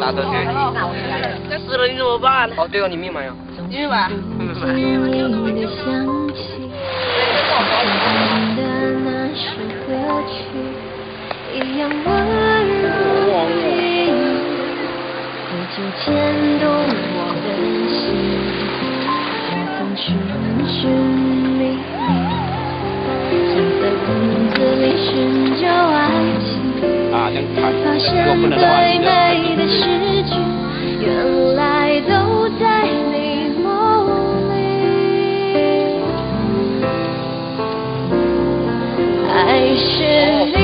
打出去。死了你怎么办？哦，对哦，你密码呀？密码。一样温柔体依旧牵动我的心。我曾寻觅觅，想在屋子里寻找才发现最美的诗句原来都在你梦里。爱是你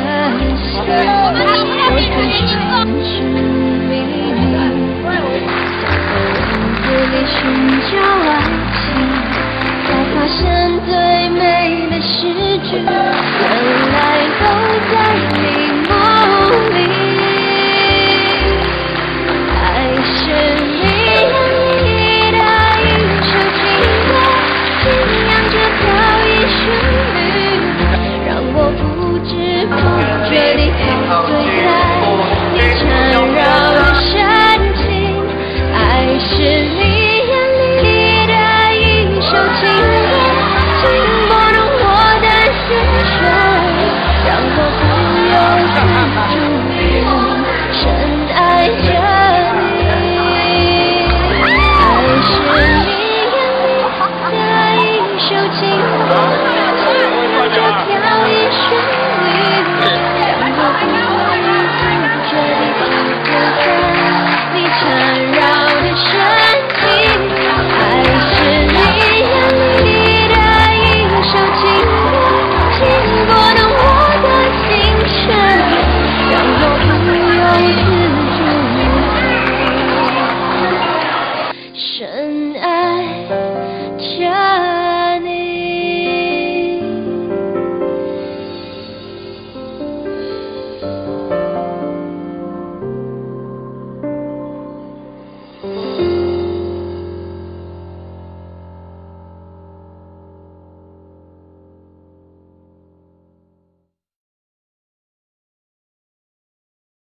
神圣，我们都不要变成。